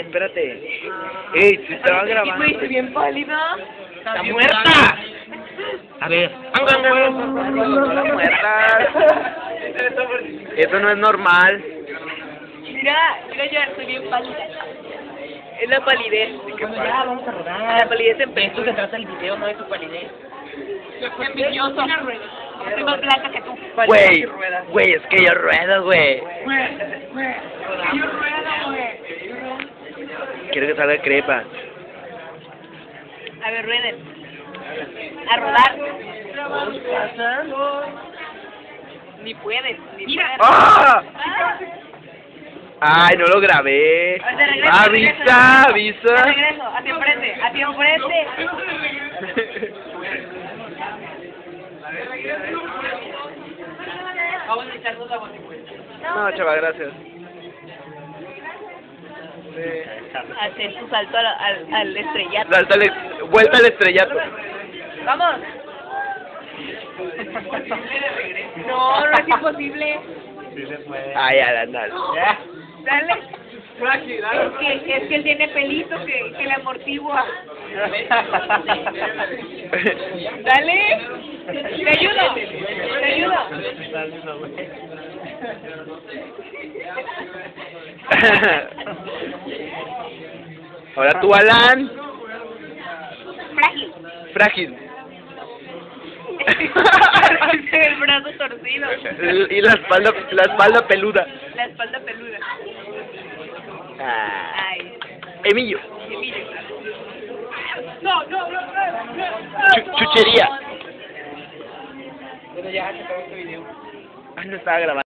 Espérate. Ey, se estaba ¿Y grabando. fuiste bien pálida? ¡Está muerta! A ver. ¡Está muerta! Eso no es normal. Mira, mira, yo estoy bien pálida. Es la palidez. Bueno, ya, vamos a rodar. La palidez en esto se trata el video, no de tu palidez. Envidioso. Estoy más blanca que tú. Güey, güey, es que yo ruedo, güey. Quiero que salga crepa. A ver, rueden. A rodar. Ni pueden, ni pueden. ¡Ah! Ay, no lo grabé. A de regreso, de regreso, Avisa, de avisa. regreso, hacia enfrente, hacia enfrente. No, chaval, gracias. Hacer tu salto al, al, al estrellato. Salta al- vuelta al estrellato. ¡Vamos! No, no es imposible. Ay, Alanal. Dale. Es que, es que él tiene pelito que, que le amortigua. Dale. Te ayudo. Te ayudo. Ahora tú, Alan. Frágil. Frágil. El brazo torcido. Y la espalda, la espalda peluda. La espalda peluda. Ah. Ay. Emilio. Emilio. Chu- chuchería. Bueno, ya, se acabó este video. Ay, no estaba grabando.